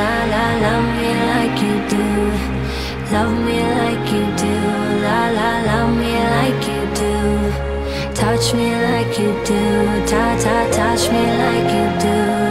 la la, love me like you do. Love me like you do, la la, love me like you do. Touch me like you do, ta ta, touch me like you do.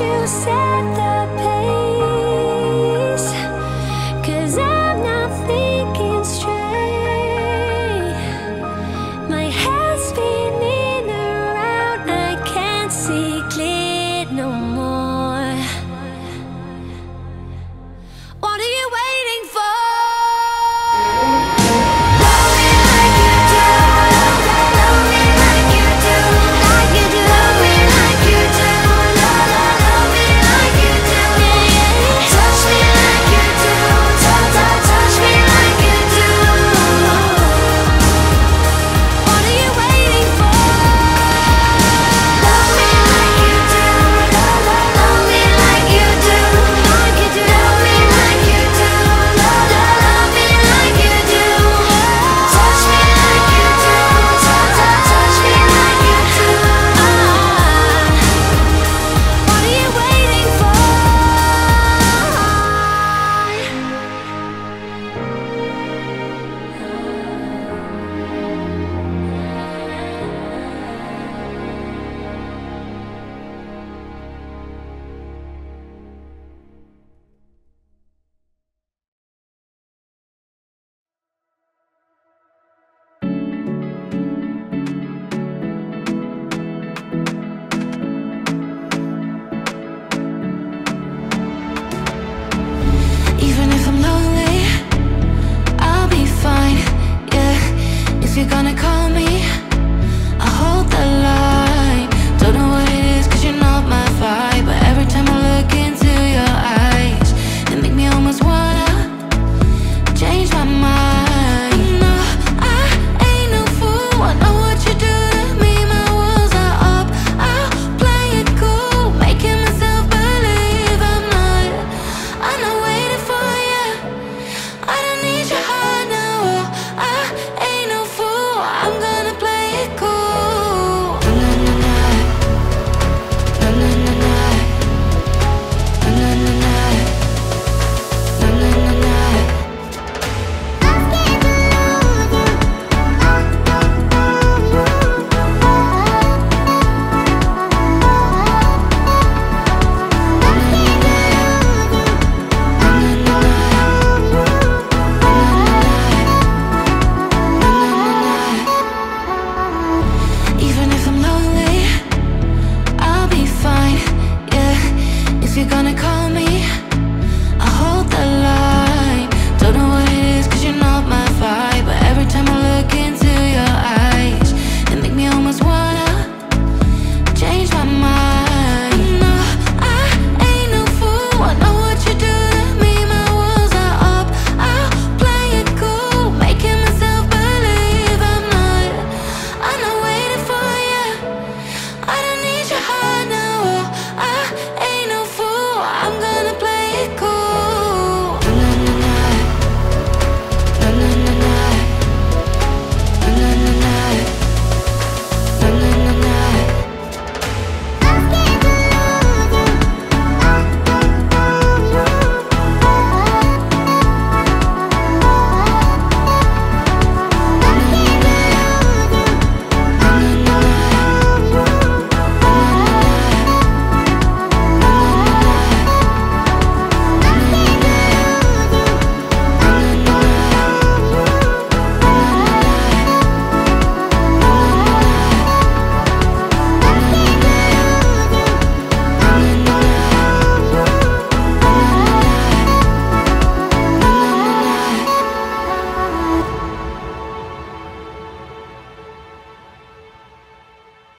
you said that you're gonna call